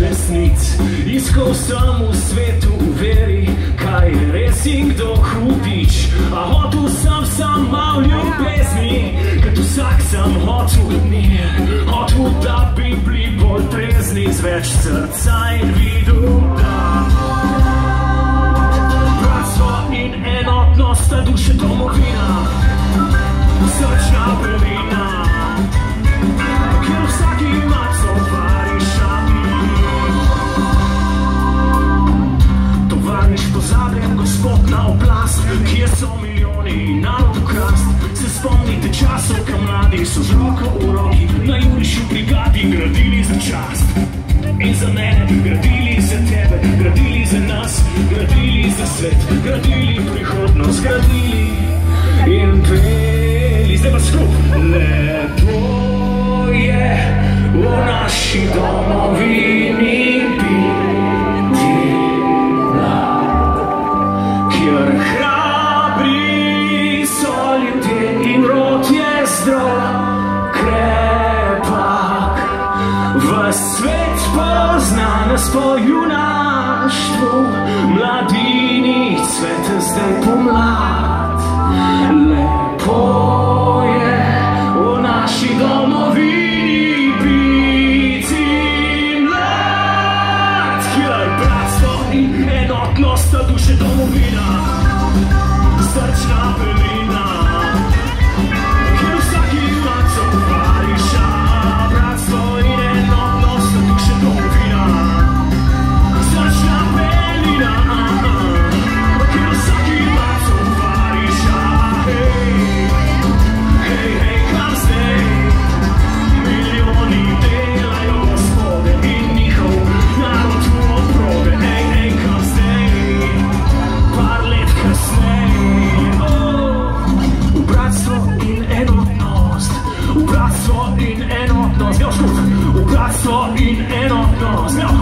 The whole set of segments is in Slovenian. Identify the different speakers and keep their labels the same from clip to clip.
Speaker 1: Iskal sem v svetu veri, kaj je res in kdo hudič. A hotel sem sam mal ljubezni, ker vsak sem hotel mir. Hotel, da bi bili bolj trezni z več srca in videl, so milijoni narod ukrast. Se spomnite časov, ko mladi so z roko v roki na jurišu brigadi gradili za čast. In za mene, gradili za tebe, gradili za nas, gradili za svet, gradili prihodnost, gradili in peli. Zdaj pa skup. Lepo je v naši domovini biti kjer hrabri so ljudje in rod je zdrav, krepak. V svet pozna nas po junaštvu, mladini cvete enotnost, jo skup, v bratstvo in enotnost, jo,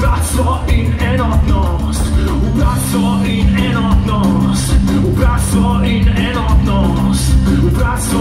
Speaker 1: bratstvo in enotnost, v bratstvo in enotnost, v bratstvo in enotnost, v bratstvo in